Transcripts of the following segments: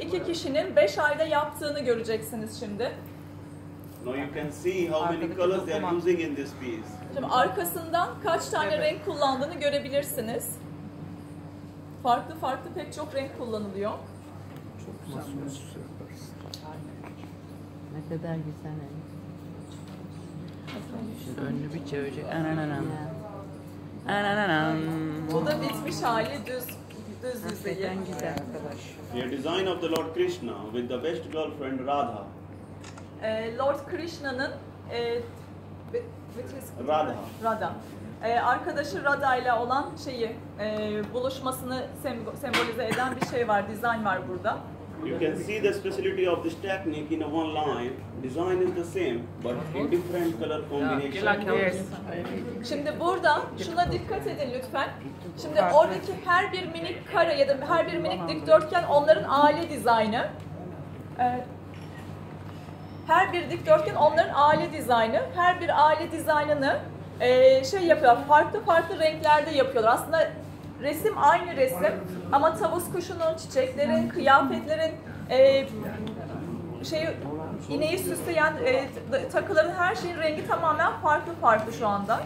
iki kişinin 5 ayda yaptığını göreceksiniz şimdi. Now you can see how many colors they are using in this piece. Şimdi arkasından kaç tane Evet. renk kullandığını görebilirsiniz. Farklı farklı pek çok renk kullanılıyor. Ne kadar güzel. Şimdi önünü bir çevirecek. Anananam. Anananam. Bu da bitmiş hali düz Hakikaten güzel arkadaş. A design of the Lord Krishna with the best girlfriend Radha. Ee, Lord Krishna'nın e, with his- Radha. Radha. Ee, arkadaşı Radha ile olan şeyi e, buluşmasını sembo- sembolize eden bir şey var, dizayn var burada. You can see the speciality of this technique in a one line. Design is the same, but in different color combination. Yes. Şimdi burada şuna dikkat edin lütfen. Şimdi oradaki her bir minik kare ya da her bir minik dikdörtgen onların aile dizaynı. Her bir dikdörtgen onların aile dizaynı. Her bir aile dizaynını şey yapıyorlar, farklı farklı renklerde yapıyorlar. Aslında resim aynı resim ama tavus kuşunun, çiçeklerin, kıyafetlerin, e, şey ineği süsleyen e, takıların her şeyin rengi tamamen farklı farklı şu anda.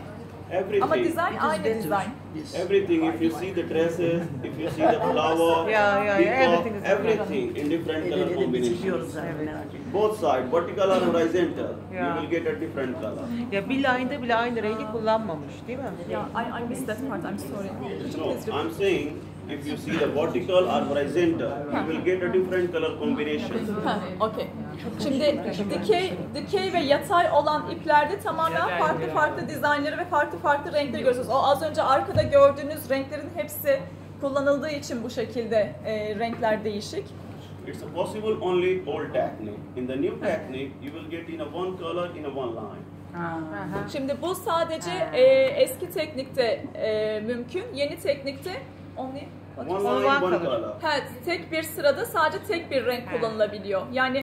Ama Everything. dizayn aynı dizayn. Everything. If you see the dresses, if you see the flower, Yeah, yeah, yeah, peacock, everything is everything in different color combinations. Evet. Both sides, vertical or horizontal, Yeah. you will get a different color. Ya bir line'da bile aynı rengi kullanmamış değil mi? Yeah, I, I missed that part. I'm sorry. No? I'm saying if you see the vertical or horizontal, you will get a different color combination. Ha, okey. Şimdi dikey, dikey ve yatay olan iplerde tamamen farklı farklı dizaynları ve farklı farklı renkleri görüyorsunuz. O az önce arkada gördüğünüz renklerin hepsi kullanıldığı için bu şekilde e, renkler değişik. It's a possible only old technique. In the new technique, you will get in a one color in a one line. Şimdi bu sadece e, eski teknikte e, mümkün. Yeni teknikte only One One line, one color. color. Evet, tek bir sırada sadece tek bir renk kullanılabiliyor. Yani